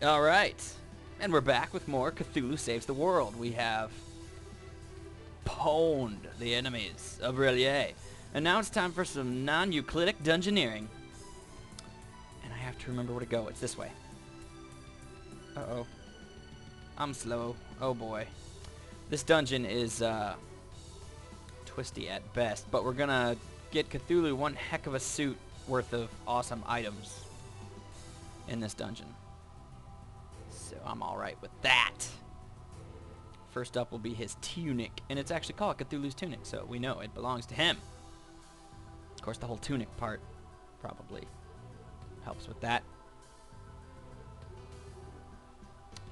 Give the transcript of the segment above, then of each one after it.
All right. And we're back with more Cthulhu Saves the World. We have pwned the enemies of R'lyeh. And now it's time for some non-Euclidic dungeoneering. And I have to remember where to go. It's this way. Uh-oh. I'm slow. Oh boy. This dungeon is uh, twisty at best, but we're gonna get Cthulhu one heck of a suit worth of awesome items in this dungeon. So I'm alright with that. First up will be his tunic, and it's actually called Cthulhu's tunic, so we know it belongs to him. Of course, the whole tunic part probably helps with that.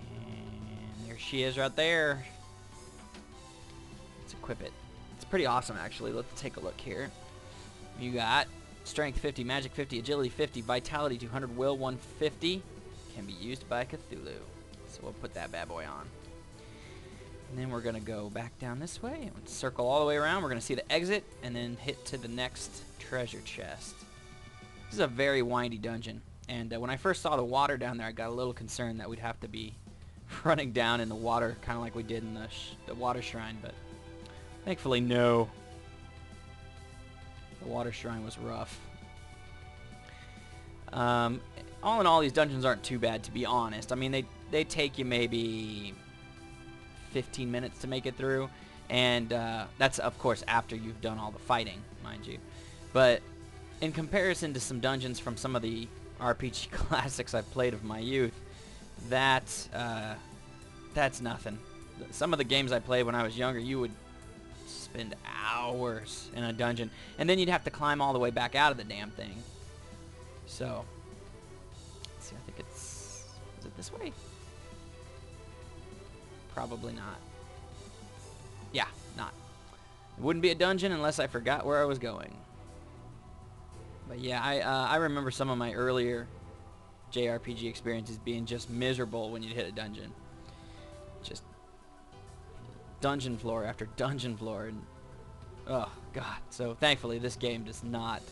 And there she is right there. Let's equip it. It's pretty awesome, actually. Let's take a look here. You got Strength 50, Magic 50, Agility 50, Vitality 200, Will 150. Can be used by Cthulhu. So we'll put that bad boy on. And then we're going to go back down this way and circle all the way around. We're going to see the exit and then hit to the next treasure chest. This is a very windy dungeon. And uh, when I first saw the water down there, I got a little concerned that we'd have to be running down in the water, kind of like we did in the, the water shrine. But thankfully, no. The water shrine was rough. Um, all in all, these dungeons aren't too bad, to be honest. I mean, they, they take you maybe 15 minutes to make it through. And uh, that's, of course, after you've done all the fighting, mind you. But in comparison to some dungeons from some of the RPG classics I've played of my youth, that, uh, that's nothing. Some of the games I played when I was younger, you would spend hours in a dungeon. And then you'd have to climb all the way back out of the damn thing. So, this way? Probably not. Yeah, not. It wouldn't be a dungeon unless I forgot where I was going. But yeah, I, uh, I remember some of my earlier JRPG experiences being just miserable when you'd hit a dungeon. Just dungeon floor after dungeon floor. And, oh, God. So thankfully, this game does not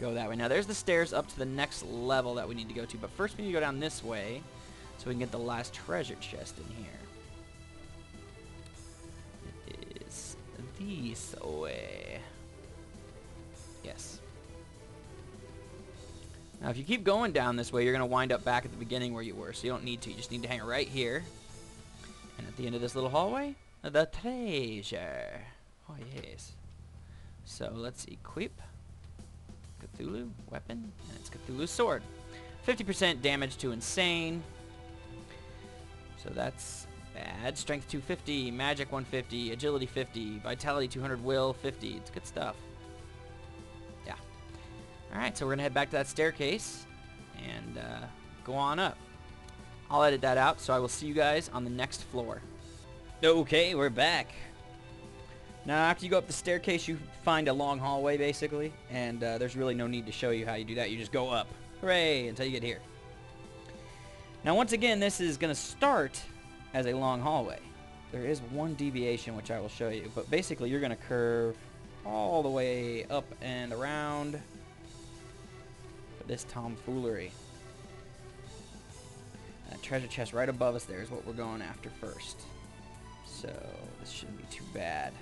go that way. Now, there's the stairs up to the next level that we need to go to. But first, we need to go down this way so we can get the last treasure chest in here. It is this way. Yes. Now, if you keep going down this way, you're going to wind up back at the beginning where you were, so you don't need to. You just need to hang right here. And at the end of this little hallway, the treasure. Oh, yes. So, let's equip Cthulhu weapon, and it's Cthulhu's sword. 50% damage to insane. So that's bad. Strength 250, magic 150, agility 50, vitality 200, will 50. It's good stuff. Yeah. Alright, so we're going to head back to that staircase and uh, go on up. I'll edit that out, so I will see you guys on the next floor. Okay, we're back. Now, after you go up the staircase, you find a long hallway, basically, and uh, there's really no need to show you how you do that. You just go up. Hooray, until you get here. Now, once again, this is going to start as a long hallway. There is one deviation, which I will show you, but basically, you're going to curve all the way up and around for this tomfoolery. That treasure chest right above us there is what we're going after first. So this shouldn't be too bad.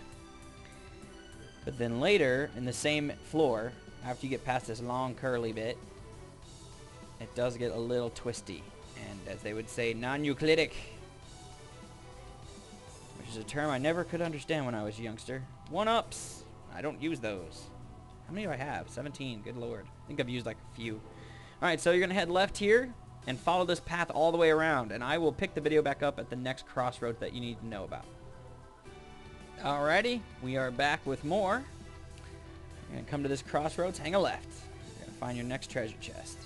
But then later, in the same floor, after you get past this long curly bit, it does get a little twisty. And as they would say, non-Euclidic. Which is a term I never could understand when I was a youngster. One-ups! I don't use those. How many do I have? 17. Good lord. I think I've used like a few. Alright, so you're going to head left here and follow this path all the way around. And I will pick the video back up at the next crossroads that you need to know about. Alrighty, we are back with more. You're going to come to this crossroads, hang a left. You're going to find your next treasure chest.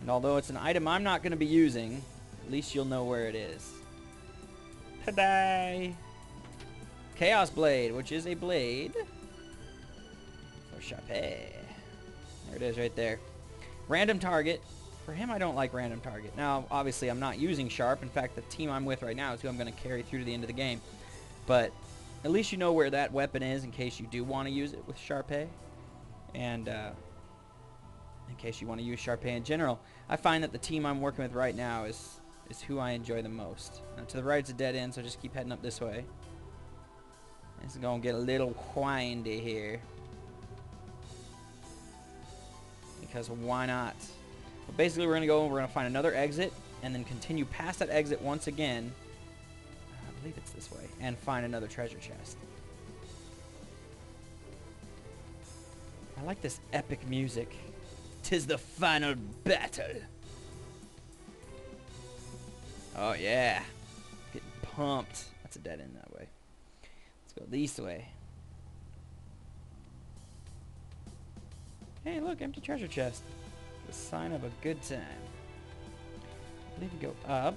And although it's an item I'm not going to be using, at least you'll know where it is. Ta-da! Chaos Blade, which is a blade for Sharpay. There it is right there. Random target. For him, I don't like random target. Now, obviously, I'm not using Sharp. In fact, the team I'm with right now is who I'm going to carry through to the end of the game. But at least you know where that weapon is in case you do want to use it with Sharpay. And uh, in case you want to use Sharpay in general. I find that the team I'm working with right now is is who I enjoy the most. Now, to the right, right's a dead end, so just keep heading up this way. It's gonna get a little windy here. Because why not? But basically, we're gonna go and we're gonna find another exit, and then continue past that exit once again. I believe it's this way, and find another treasure chest. I like this epic music. Tis the final battle. Oh yeah. Getting pumped. That's a dead end that way. Let's go this way. Hey look, empty treasure chest. The sign of a good time. I believe go up.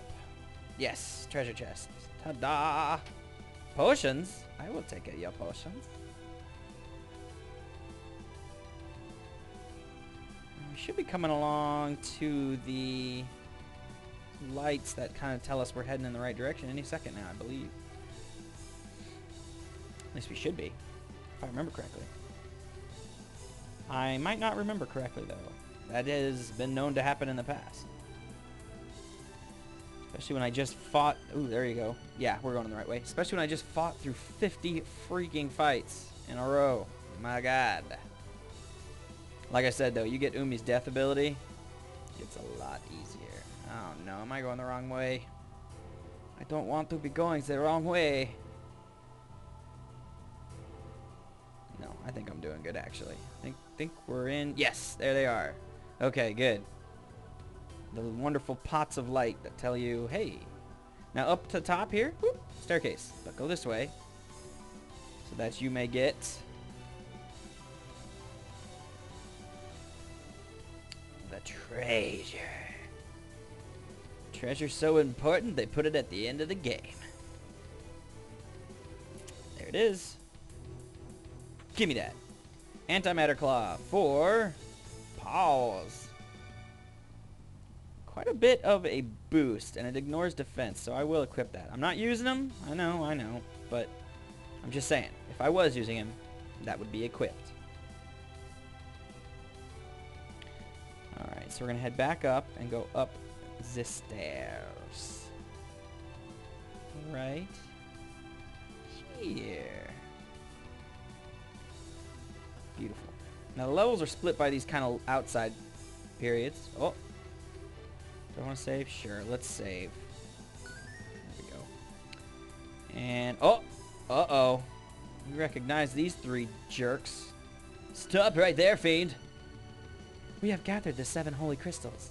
Yes, treasure chest. Ta-da! Potions? I will take it, your potions. Should be coming along to the lights that kind of tell us we're heading in the right direction any second now, I believe. At least we should be, if I remember correctly. I might not remember correctly, though. That has been known to happen in the past. Especially when I just fought... Ooh, there you go. Yeah, we're going in the right way. Especially when I just fought through 50 freaking fights in a row. My god. Like I said, though, you get Umi's death ability, it's a lot easier. Oh no, am I going the wrong way? I don't want to be going the wrong way. No, I think I'm doing good actually. I think think we're in. Yes, there they are. Okay, good. The wonderful pots of light that tell you, hey. Now up to top here, whoop, staircase. But go this way. So that you may get treasure. Treasure so important they put it at the end of the game. There it is. Give me that. Antimatter Claw for Paws. Quite a bit of a boost, and it ignores defense, so I will equip that. I'm not using them, I know, I know, but I'm just saying, if I was using him, that would be equipped. So we're going to head back up and go up the stairs. Right here. Beautiful. Now the levels are split by these kind of outside periods. Oh. Do I want to save? Sure, let's save. There we go. And, oh! Uh-oh. We recognize these three jerks. Stop right there, Fiend! We have gathered the seven holy crystals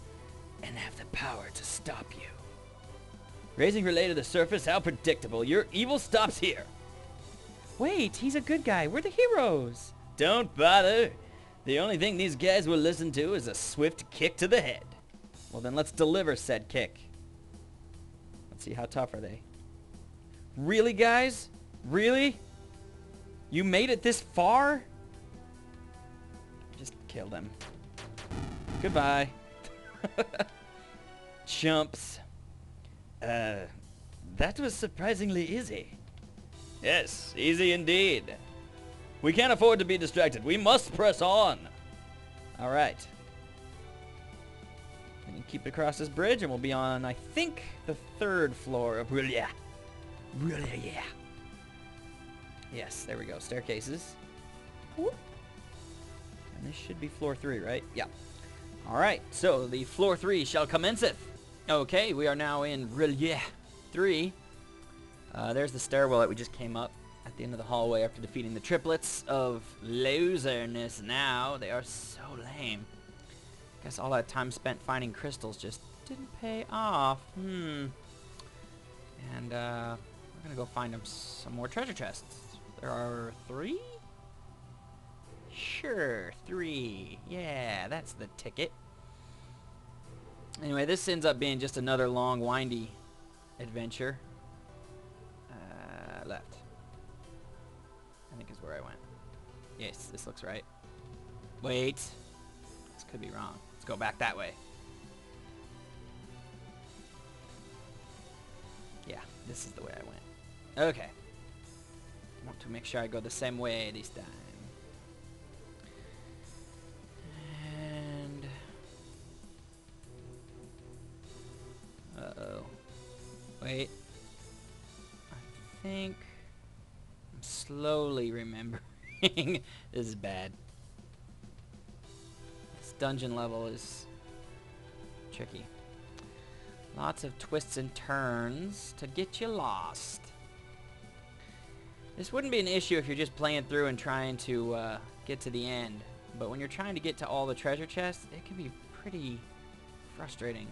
and have the power to stop you. Raising R'lyeh to the surface, how predictable. Your evil stops here. Wait, he's a good guy. We're the heroes. Don't bother. The only thing these guys will listen to is a swift kick to the head. Well, then let's deliver said kick. Let's see, how tough are they? Really, guys? Really? You made it this far? Just kill them. Goodbye. Chumps. Uh, that was surprisingly easy. Yes, easy indeed. We can't afford to be distracted. We must press on. All right. And keep it across this bridge, and we'll be on, I think, the third floor of Brillia. Brillia, yeah. Yes, there we go. Staircases. Whoop. And this should be floor three, right? Yeah. All right, so the floor three shall commenceth. Okay, we are now in Relief 3. Uh, there's the stairwell that we just came up at the end of the hallway after defeating the triplets of loserness now. They are so lame. Guess all that time spent finding crystals just didn't pay off. Hmm. And uh, we're to go find some more treasure chests. There are three? Sure, three. Yeah, that's the ticket. Anyway, this ends up being just another long, windy adventure. Uh, left. I think is where I went. Yes, this looks right. Wait. This could be wrong. Let's go back that way. Yeah, this is the way I went. Okay. I want to make sure I go the same way this time. Wait. I think I'm slowly remembering. this is bad. This dungeon level is tricky. Lots of twists and turns to get you lost. This wouldn't be an issue if you're just playing through and trying to uh, get to the end. But when you're trying to get to all the treasure chests, it can be pretty frustrating.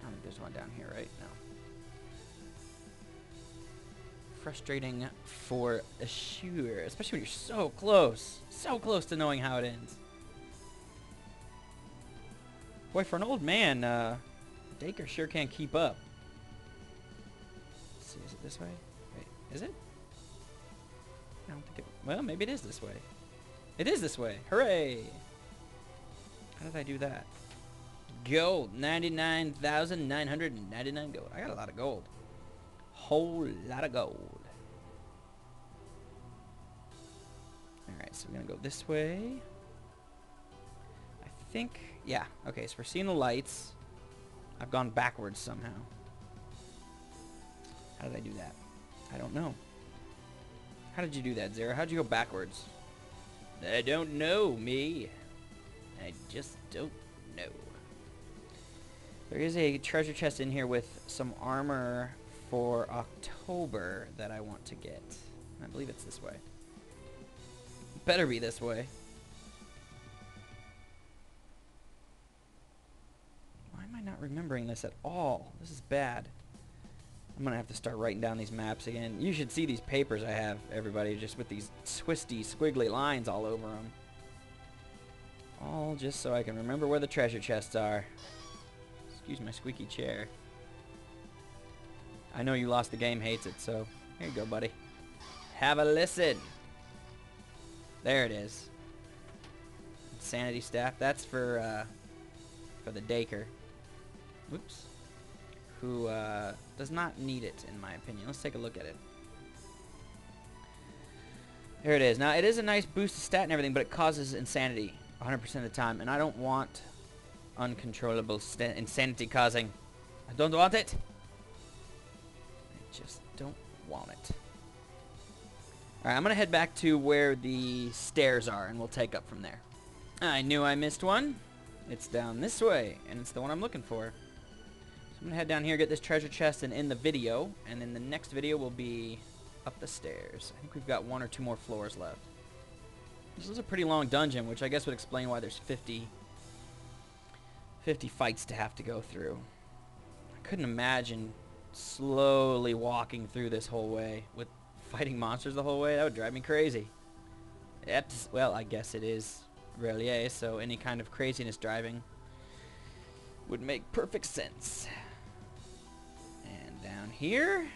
I don't think there's one down here, right? No. Frustrating for sure, especially when you're so close. So close to knowing how it ends. Boy, for an old man, uh, sure can't keep up. Let's see, is it this way? Wait, is it? I don't think it... Well, maybe it is this way. It is this way. Hooray! How did I do that? Gold. 99,999 gold. I got a lot of gold. Whole lot of gold. Alright, so we're going to go this way. I think... Yeah. Okay, so we're seeing the lights. I've gone backwards somehow. How did I do that? I don't know. How did you do that, Zara? How did you go backwards? I don't know, me. I just don't know. There is a treasure chest in here with some armor for October that I want to get. I believe it's this way. Better be this way. Why am I not remembering this at all? This is bad. I'm going to have to start writing down these maps again. You should see these papers I have, everybody, just with these twisty, squiggly lines all over them. All just so I can remember where the treasure chests are. Excuse my squeaky chair. I know you lost the game hates it, so here you go, buddy. Have a listen. There it is. Sanity staff. That's for uh, for the Daker. Whoops who uh, does not need it, in my opinion. Let's take a look at it. Here it is. Now, it is a nice boost to stat and everything, but it causes insanity 100% of the time, and I don't want uncontrollable insanity causing. I don't want it. I just don't want it. Alright, I'm going to head back to where the stairs are, and we'll take up from there. I knew I missed one. It's down this way, and it's the one I'm looking for. I'm going to head down here, get this treasure chest, and end the video. And then the next video will be up the stairs. I think we've got one or two more floors left. This is a pretty long dungeon, which I guess would explain why there's 50, 50 fights to have to go through. I couldn't imagine slowly walking through this whole way with fighting monsters the whole way. That would drive me crazy. It's, well, I guess it is R'lyeh, so any kind of craziness driving would make perfect sense And down here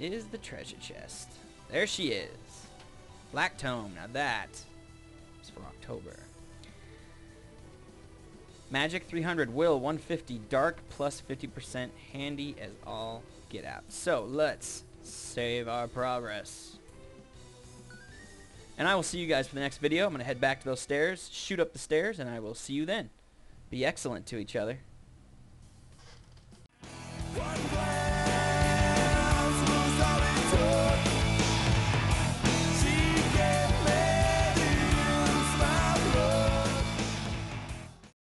is the treasure chest. There she is. Black Tome. Now that is for October. Magic 300 will 150 dark plus 50% handy as all get out. So let's save our progress. And I will see you guys for the next video. I'm going to head back to those stairs, shoot up the stairs, and I will see you then. Be excellent to each other.